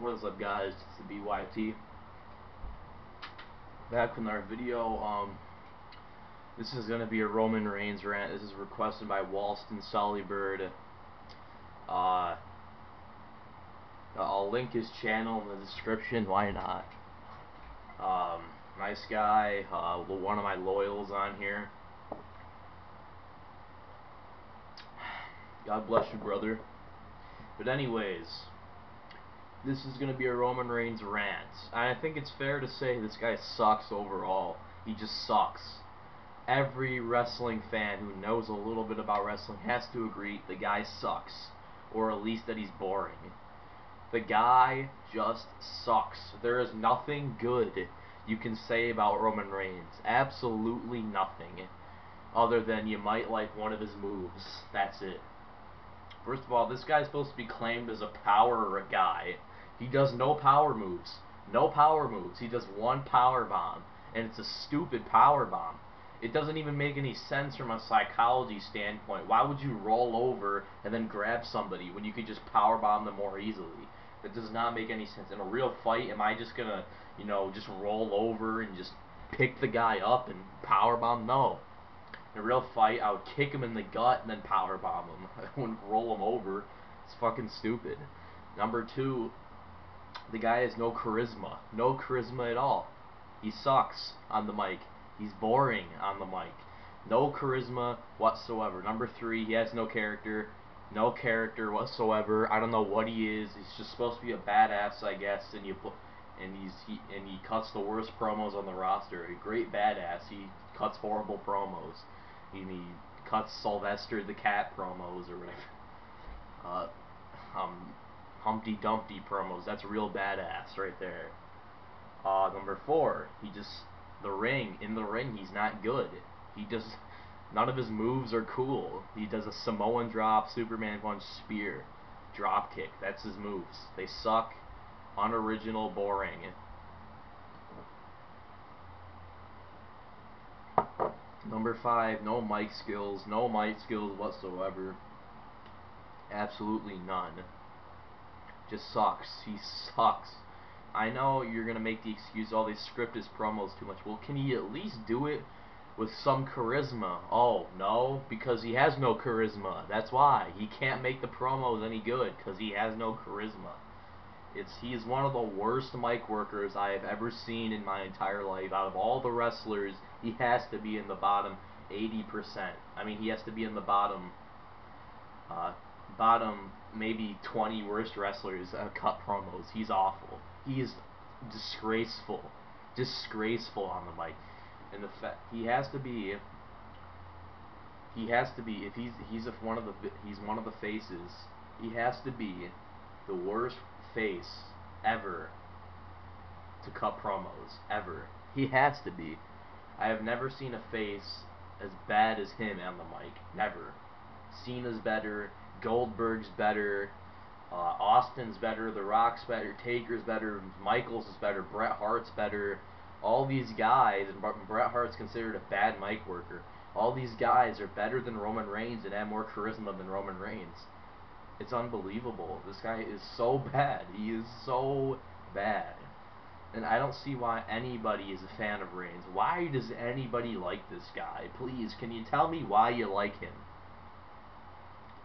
What is up guys, it's the BYT. Back with our video, um, this is going to be a Roman Reigns rant. This is requested by Walston Sollybird. Uh, I'll link his channel in the description, why not? Um, nice guy, uh, one of my loyals on here. God bless you, brother. But anyways, this is going to be a Roman Reigns rant. I think it's fair to say this guy sucks overall. He just sucks. Every wrestling fan who knows a little bit about wrestling has to agree the guy sucks. Or at least that he's boring. The guy just sucks. There is nothing good you can say about Roman Reigns. Absolutely nothing. Other than you might like one of his moves. That's it. First of all, this guy's supposed to be claimed as a power guy. He does no power moves. No power moves. He does one power bomb, and it's a stupid power bomb. It doesn't even make any sense from a psychology standpoint. Why would you roll over and then grab somebody when you could just power bomb them more easily? That does not make any sense. In a real fight, am I just gonna, you know, just roll over and just pick the guy up and power bomb? No. In a real fight, I would kick him in the gut and then power bomb him. I wouldn't roll him over. It's fucking stupid. Number two, the guy has no charisma. No charisma at all. He sucks on the mic. He's boring on the mic. No charisma whatsoever. Number three, he has no character. No character whatsoever. I don't know what he is. He's just supposed to be a badass, I guess, and you and he's he and he cuts the worst promos on the roster. A great badass. He cuts horrible promos and he cuts Sylvester the Cat promos or whatever. Uh, um, Humpty Dumpty promos. That's real badass right there. Uh, number four, he just the ring in the ring. He's not good. He does none of his moves are cool. He does a Samoan drop, Superman punch, spear, drop kick. That's his moves. They suck, unoriginal, boring. Number five, no mic skills, no mic skills whatsoever. Absolutely none. Just sucks. He sucks. I know you're gonna make the excuse, all oh, they script his promos too much. Well, can he at least do it with some charisma? Oh, no, because he has no charisma. That's why. He can't make the promos any good, because he has no charisma. It's he is one of the worst mic workers I have ever seen in my entire life. Out of all the wrestlers, he has to be in the bottom 80%. I mean, he has to be in the bottom uh, bottom maybe 20 worst wrestlers uh, cut promos. He's awful. He is disgraceful, disgraceful on the mic. And the fact he has to be he has to be if he's he's one of the he's one of the faces. He has to be the worst face ever to cut promos ever. He has to be. I have never seen a face as bad as him on the mic. Never. Cena's better. Goldberg's better. Uh, Austin's better. The Rock's better. Taker's better. Michaels is better. Bret Hart's better. All these guys, and Bret Hart's considered a bad mic worker. All these guys are better than Roman Reigns and have more charisma than Roman Reigns. It's unbelievable. This guy is so bad. He is so bad. And I don't see why anybody is a fan of Reigns. Why does anybody like this guy? Please, can you tell me why you like him?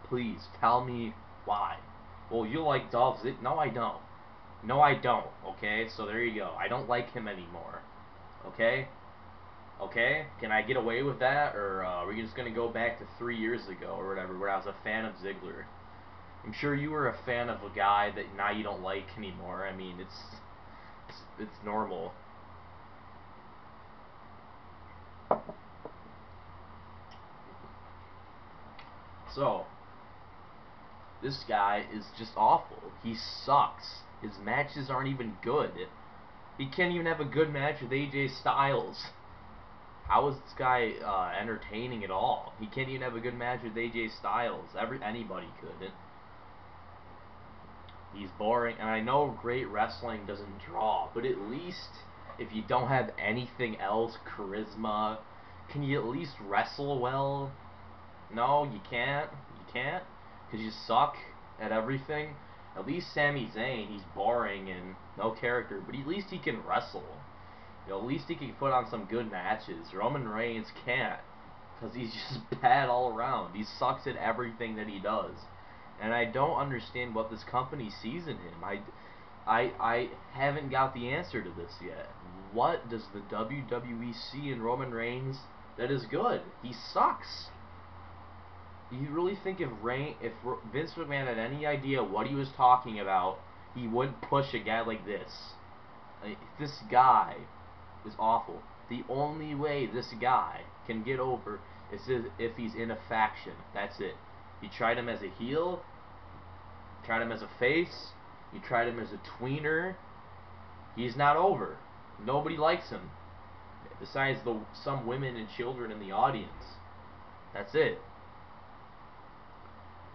Please, tell me why. Well, you like Dolph Ziggler. No, I don't. No, I don't. Okay, so there you go. I don't like him anymore. Okay? Okay? Can I get away with that? Or uh, are we just going to go back to three years ago or whatever where I was a fan of Ziggler? I'm sure you were a fan of a guy that now you don't like anymore. I mean, it's it's, it's normal. So, this guy is just awful. He sucks. His matches aren't even good. He can't even have a good match with AJ Styles. How is this guy uh, entertaining at all? He can't even have a good match with AJ Styles. Every anybody could. He's boring, and I know great wrestling doesn't draw, but at least if you don't have anything else, charisma, can you at least wrestle well? No, you can't. You can't because you suck at everything. At least Sami Zayn, he's boring and no character, but at least he can wrestle. You know, at least he can put on some good matches. Roman Reigns can't, because he's just bad all around. He sucks at everything that he does, and I don't understand what this company sees in him. I, I, I haven't got the answer to this yet. What does the WWE see in Roman Reigns that is good? He sucks. You really think if Rain, if Vince McMahon had any idea what he was talking about, he wouldn't push a guy like this? Like, this guy is awful. The only way this guy can get over is if he's in a faction. That's it. You tried him as a heel, tried him as a face, you tried him as a tweener. He's not over. Nobody likes him. Besides the some women and children in the audience. That's it.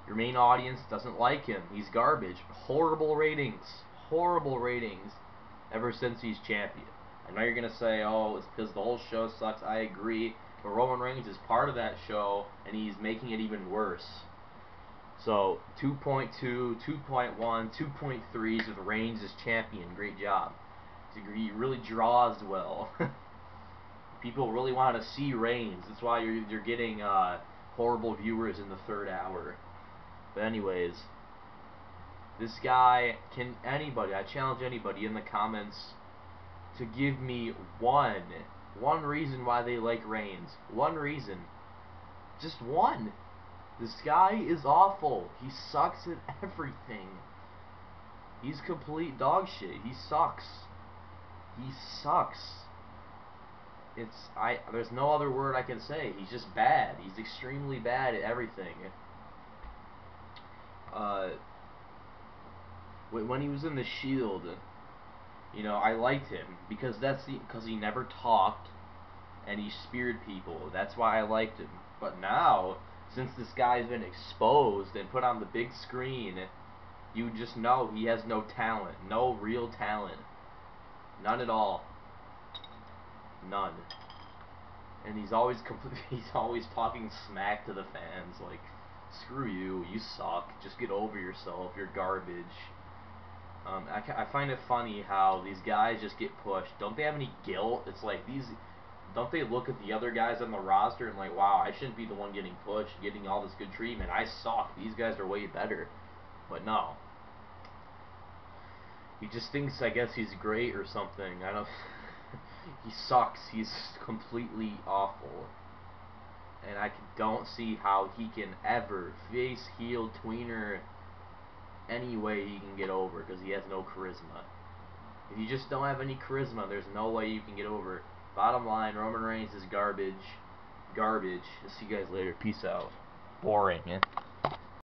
Your main audience doesn't like him. He's garbage. Horrible ratings. Horrible ratings ever since he's champion. I know you're going to say, oh, it's because the whole show sucks. I agree. But Roman Reigns is part of that show, and he's making it even worse. So 2.2, 2.1, 2.3s with Reigns as champion. Great job. He really draws well. People really want to see Reigns. That's why you're, you're getting uh, horrible viewers in the third hour. But anyways, this guy can anybody. I challenge anybody in the comments to give me one one reason why they like Reigns. One reason. Just one. This guy is awful. He sucks at everything. He's complete dog shit. He sucks. He sucks. It's I there's no other word I can say. He's just bad. He's extremely bad at everything. Uh when he was in the Shield, you know, I liked him because that's because he never talked and he speared people. That's why I liked him. But now, since this guy's been exposed and put on the big screen, you just know he has no talent, no real talent. None at all. None. And he's always he's always talking smack to the fans like screw you, you suck, just get over yourself, you're garbage. Um, I, I find it funny how these guys just get pushed. Don't they have any guilt? It's like these, don't they look at the other guys on the roster and like, wow, I shouldn't be the one getting pushed, getting all this good treatment. I suck. These guys are way better. But no. He just thinks, I guess, he's great or something. I don't. he sucks. He's completely awful. And I don't see how he can ever face heel tweener any way he can get over because he has no charisma. If you just don't have any charisma, there's no way you can get over. Bottom line, Roman Reigns is garbage. Garbage. I'll See you guys later. Peace out. Boring, man.